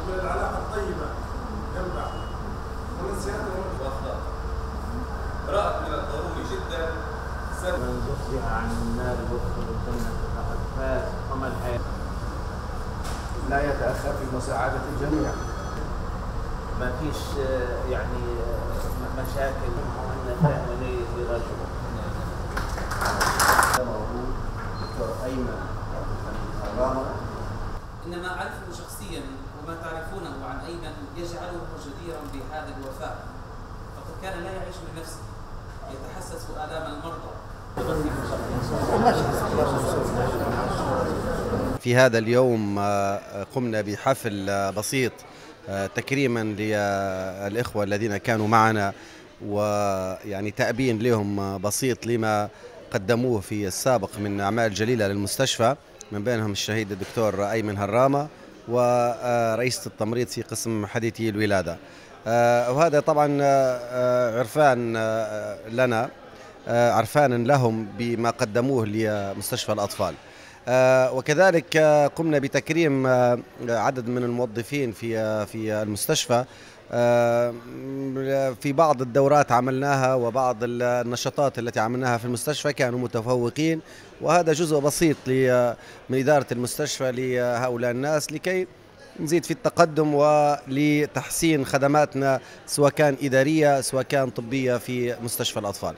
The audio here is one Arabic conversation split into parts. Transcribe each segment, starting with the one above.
ومن العلاقه الطيبه ينبع ومن واخطاء رأت من الضروري جدا من عن النار الجنة فقد فاز وما الحياة لا يتأخر في مساعدة الجميع. ما فيش يعني مشاكل وأن فهمني برجل موجود دكتور أيمن الرامة إنما أعرفه شخصيا وما تعرفونه عن أيمن يجعله جديرا بهذا الوفاء فقد كان لا يعيش لنفسه يتحسس آلام المرضى. في هذا اليوم آه، قمنا بحفل آه، بسيط آه، تكريما للإخوة الذين كانوا معنا ويعني تأبين لهم بسيط لما قدموه في السابق من أعمال جليلة للمستشفى. من بينهم الشهيد الدكتور أيمن هرامة ورئيسة التمريض في قسم حديثي الولادة. آه، وهذا طبعا آه، آه، عرفان لنا عرفانا لهم بما قدموه لمستشفى الأطفال. وكذلك آه، قمنا بتكريم آه، عدد من الموظفين في آه، في المستشفى. في بعض الدورات عملناها وبعض النشاطات التي عملناها في المستشفى كانوا متفوقين. وهذا جزء بسيط من إدارة المستشفى لهؤلاء الناس لكي نزيد في التقدم ولتحسين خدماتنا سواء كان إدارية سواء كان طبية في مستشفى الأطفال.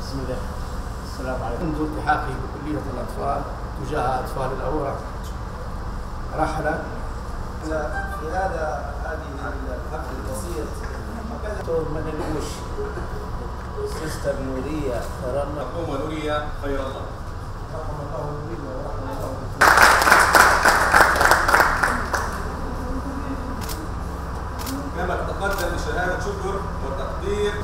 بسم الله. السلام عليكم. منذ التحاقه بكلية الأطفال تجاه أطفال الأوراق رحلة في هذا هذه الحفل البسيط. دكتور منلوش سيستر نورية كرمنا حكومة نورية خير الله. كما تقدم بشهادة شكر وتقدير.